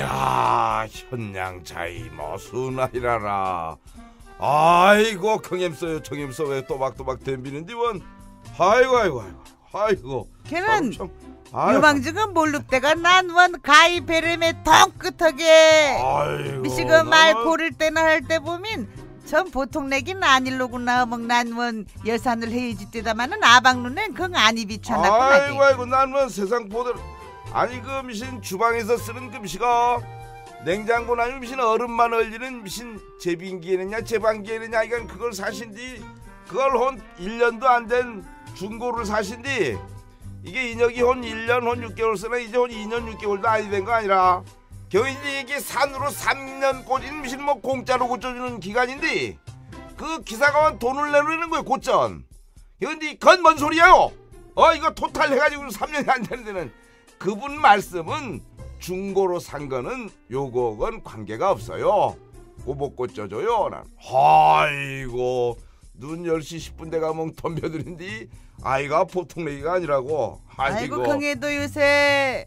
아 현양자이 머순아이라라. 아이고 경엠써요 경엠써 왜 또박또박 덤비는디 원 아이고 아이고 아이고 아이고. 걔는 참, 아이고. 유망지금 몰릅대가 난 원 가이 베름에. 아이고 미시그 말 고를 때나 할 때 보면 전 보통 내긴 아닐로구나 어멍 난원. 여산을 해야지 때다마는 아방 눈엔 그건 아니 비춰놨구나 아이고 아이고 난뭐 세상 보들 아니 그 미신 주방에서 쓰는 그 미시가 냉장고 아니면 미신 얼음만 얼리는 미신 제빙기에느냐 제방기에느냐 이건 그걸 사신디? 그걸 혼 1년도 안 된 중고를 사신디? 이게 인혁이 혼 1년 혼 6개월 쓰나? 이제 혼 2년 6개월도 아니 된 거 아니라? 이게 산으로 3년 꽂은 미신 뭐 공짜로 고쳐주는 기간인데 그 기사가 돈을 내놓는 거예요 고전 근데 그건 뭔 소리예요? 어 이거 토탈 해가지고 3년이 안 되는 데는 그분 말씀은 중고로 산 거는 요거건 관계가 없어요. 고못 고쳐줘요. 난 아이고 눈 10시 10분 돼가 멍 덤벼드는디 아이가 보통 얘기가 아니라고. 아이고 아이고. 경에도 요새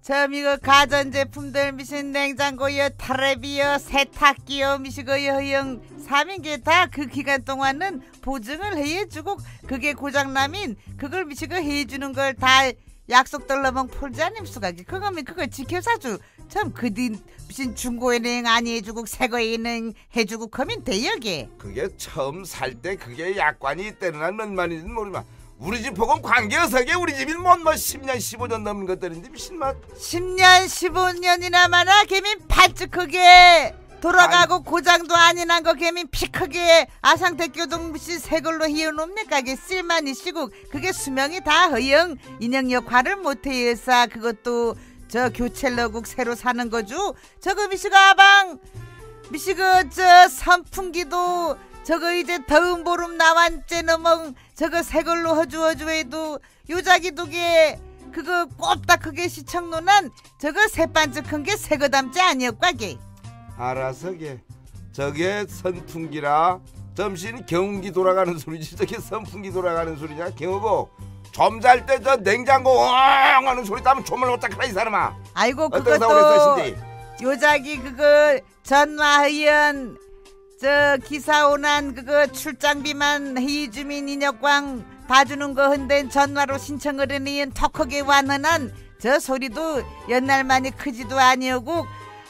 참 이거 가전제품들 미신 냉장고여 타레비여 세탁기여 미시고여 허영 사민게 다 그 기간 동안은 보증을 해주고 그게 고장나면 그걸 미시고 해주는 걸다 약속들러면 폴지 않임 수가기 그거면 그걸 지켜사주. 참 그뒤 무슨 중고에는 아니 해주고 새거에는 해주고 그러면 돼여게. 그게 처음 살 때 그게 약관이 있다는 몇 만인지는 모르지만 우리 집 보건 관계여서게 우리 집이 뭐뭐 10년 15년 넘은 것들인데 미신맛 10년 15년이나 많아? 개민 발ጭ 크게 돌아가고 고장도 아니 난 거 개민 피 크게 아상대교동 무시 새 걸로 희어놉니까? 이게 쓸만이 시국. 그게 수명이 다 허영. 인형 역할을 못해서 그것도 저 교체러국 새로 사는 거죠? 저거 미시가 아방! 미시그 저 선풍기도 저거 이제 더운 보름 나왔째는 뭐 저거 새 걸로 허주허주 해도 요자기 두개 그거 꼽다 크게 시청노는 저거 새반죽 큰게 새거 담지 아니었과게 알아서게 저게 선풍기라 점심 경운기 돌아가는 소리지. 저게 선풍기 돌아가는 소리냐? 경우고 점잘 때 저 냉장고 엉 하는 소리 따면 조물 못 잡겠다 이 사람아. 아이고 그것도 요자기 그거 전화하연 저 기사 오난 그거 출장비만 희주민 인혁광 봐주는 거 흔든 전화로 신청을 해니은 턱하게 완헌한 저 소리도 옛날만이 크지도 아니오고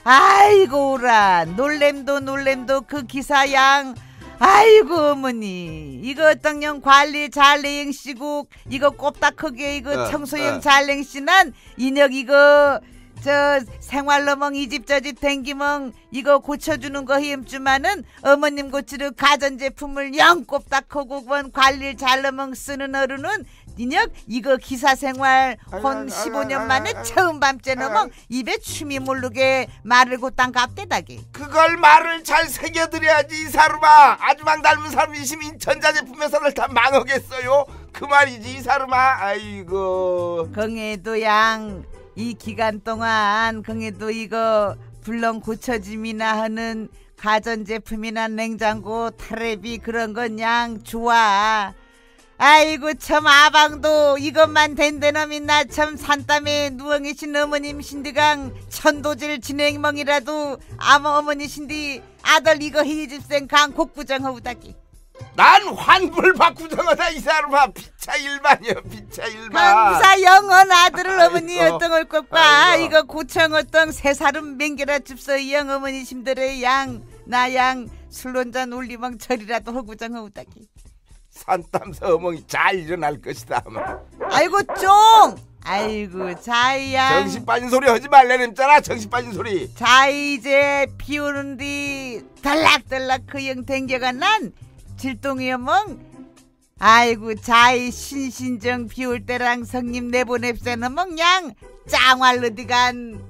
아이고라. 놀램도 놀램도 그 기사 양. 아이고 어머니. 이거 형 관리 잘냉시고 이거 꼽다 크게 이거 어, 청소형 어. 잘냉시난 인혁 이거 저 생활러멍 이집저집 댕기멍 이거 고쳐주는 거 힘주마는 어머님 고치를 가전제품을 영 꼽다 크고 건 관리를 잘러멍 쓰는 어른은 인혁 이거 기사생활 혼 아이고, 15년 아이고, 만에. 처음 밤째 넘어 아이고. 입에 춤이 모르게 말을 곧당 갑대다기. 그걸 말을 잘 새겨드려야지 이 사람아. 아주망 닮은 사람이 있으면 전자제품 회사를 다 망하겠어요? 그 말이지 이 사람아. 아이고. 긍해도 양 이 기간 동안 긍해도 이거 불렁 고쳐짐이나 하는 가전제품이나 냉장고 타레비 그런 건 양 좋아. 아이고 참 아방도 이것만 된 데놈이 나 참 산땀에 누워계신 어머님 신디강 천도질 진행멍이라도 아무 어머니 신디 아들 이거 희집생 강 곡부정하우다기 난 환불 바꾸자마자 이 사람아. 피차 일반이야 피차 일반 감사 영원 아들을 어머니 아이고, 어떤 올 것과 아이고. 이거 고창 어떤 새사름 맹겨라 줍서 이양 어머니 심들의 양 나양 술론잔 올리멍 절이라도 허구정 허우다기. 산땀서 어멍이 잘 일어날 것이다 아마. 아이고 쫑! 아이고 자이양 정신 빠진 소리 하지 말래nem잖아 정신 빠진 소리. 자이 이제 비 오는 뒤 달락달락 그 영 댕겨가 난 질동이 어멍 아이고 자이 신신정 비올 때랑 성님 내보냅세는 멍양. 짱활 어디간.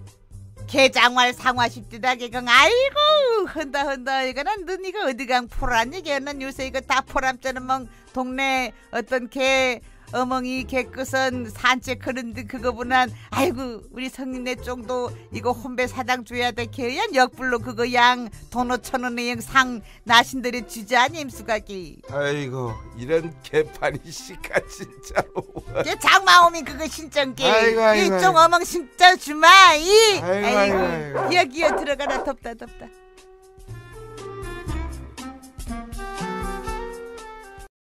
개장활 상화 십디다 개강. 아이고 흔다 흔다. 이거는 넌 이거 어디간 포란 얘기야는 요새 이거 다 포람자는 멍 동네 어떤 개 어멍이 개끝은 산책 하는데 그거보단 아이고 우리 성님네 쪽도 이거 혼배 사당 줘야 돼. 개야 역불로 그거 양 돈 오천 원에 양상 나신들이 주지 아님 수가기 아이고 이런 개판이 씨가 진짜로 이 장마오미 그거 아이고, 이쪽 어멍 신짜 주마 이. 아이고, 아이고, 아이고. 여기요 들어가라. 덥다 덥다